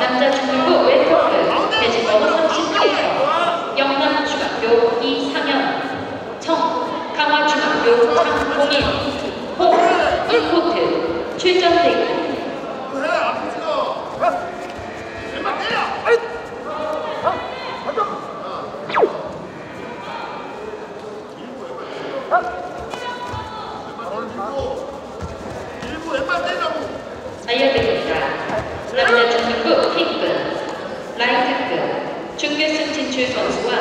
남자 중등부 왼쪽은 대진번호 38번 영남중학교 이상현 청 강화중학교 장봉인 홍 1코트 출전대기 일부 왼발 때리라고. 알려드립니다. 남자 중등부 핀급 라이트급 준결승 진출 선수와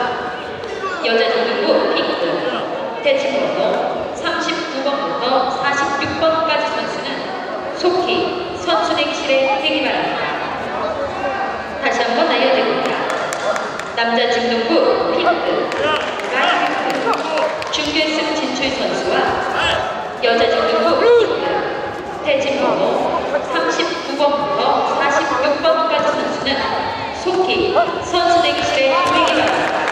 여자 중등부 핀급 대진번호 39번부터 46번까지 선수는 속히 선수냉실에 대기 바랍니다. 다시 한번 알려드립니다. 남자 중등부 핀급 라이트급 준결승 진출 선수와 여자 중등부 핑크 대진번호 39번부터 46번까지 선수는 속히 선수 대기실에 모이기 바랍니다.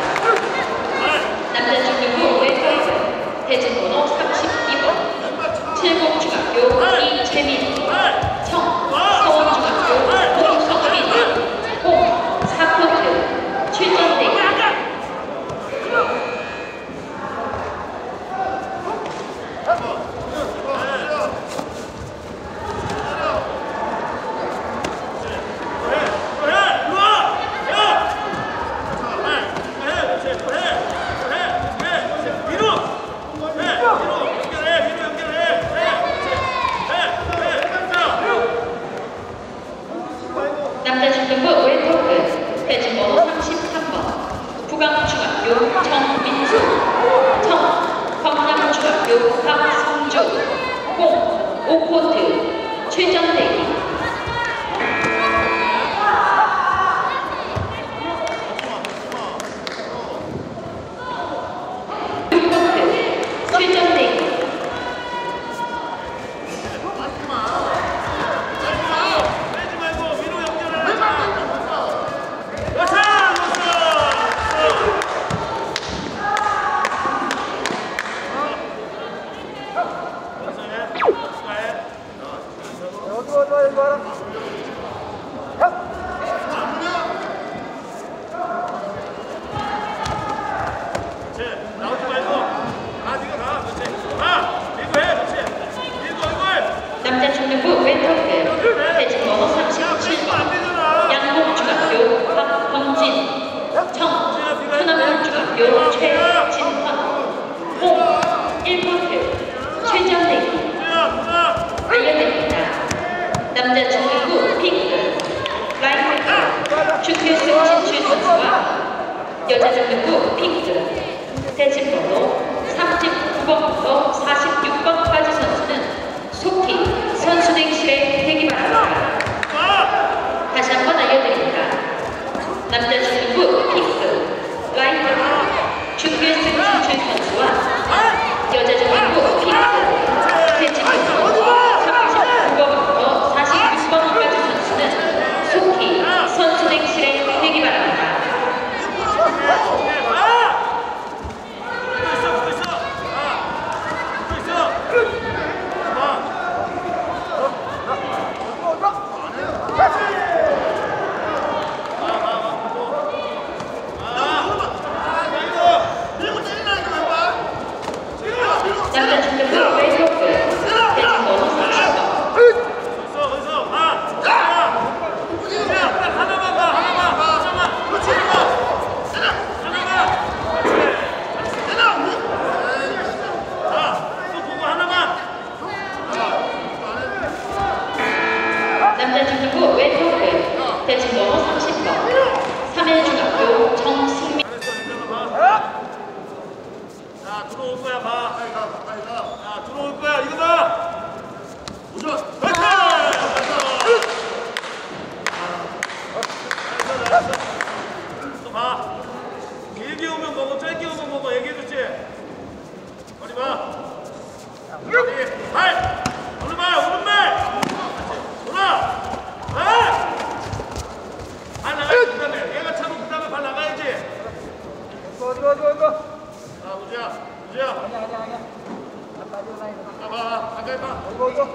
남자 중등부 왼쪽 대진번호 32번 칠곡중학교 이재민 준결승 진출 선수와 여자 중등부 핀급 대진번호 39번부터 46번까지 선수는 속히 선수냉실에 대기 바랍니다. 가! 다시 한번 알려드립니다. 남자 중등부 핀급 라이트 준결승 진출 선수와 여자 중등부 핀급 대진번호 39번부터 46번까지 선수는 속히 선수냉실에 대기 바랍니다. 가! 붙어 있어, 붙어 있어. 가. 붙어 있어. 남자 중등부 왼쪽은 대진번호 30번 3일 중학교 정승민 잘했어, 이제는 봐. 자, 들어올 거야, 봐. 자, 들어올 거야, 이거 봐. 오죠. 그렇지! 잘했어. 잘했어, 잘했어. 또 봐. 길게 오면 먹어, 짧게 오면 먹어. 얘기해줬지? 머리 봐. 머리, 발! 오른발, 오른발! 그렇지. 돌아! 발! 발 나가야지, 그 다음에. 얘가 차고 그 다음에 발 나가야지. 어디가 어디가 어디가 자, 우지야, 우지야. 아니야 아니야 아니야 아까 어디가 나 이거 자, 봐,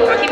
Okay.